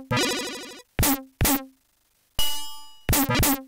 Thank you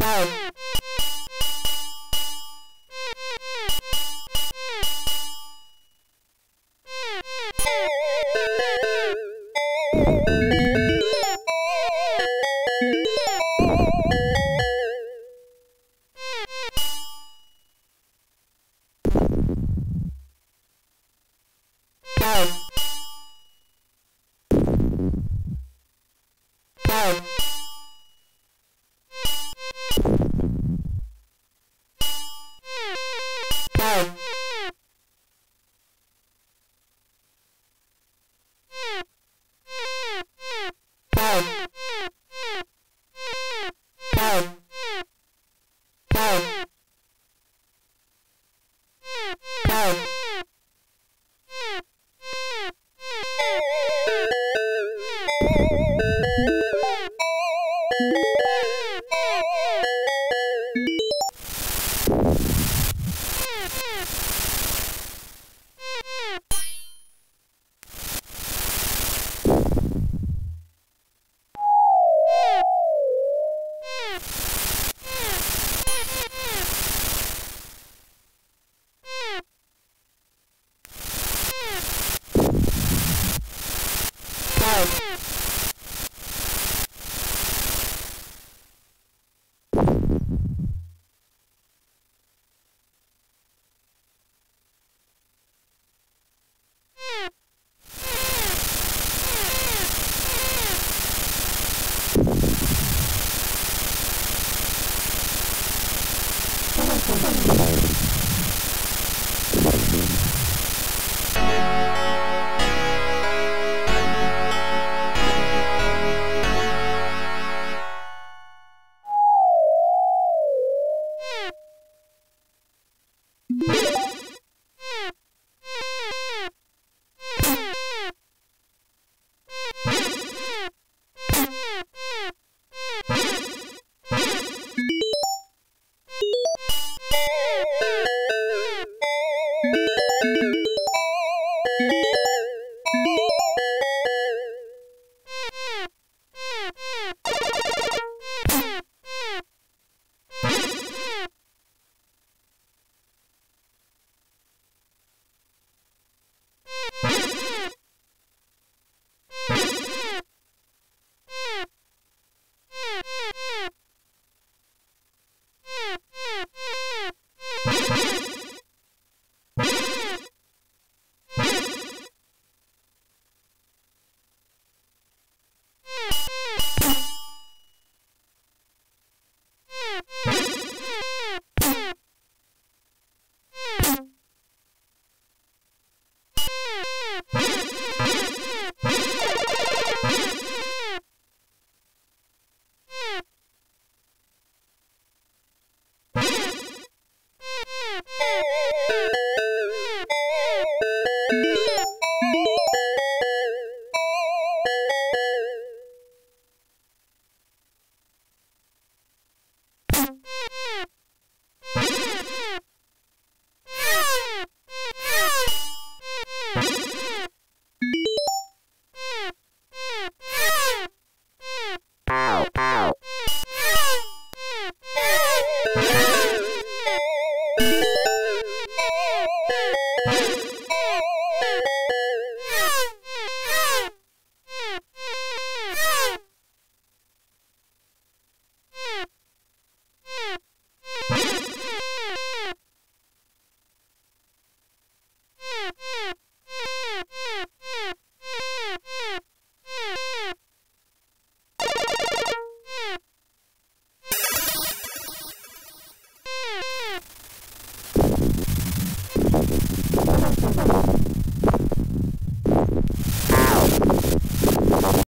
Bye. You Yeah. Yeah.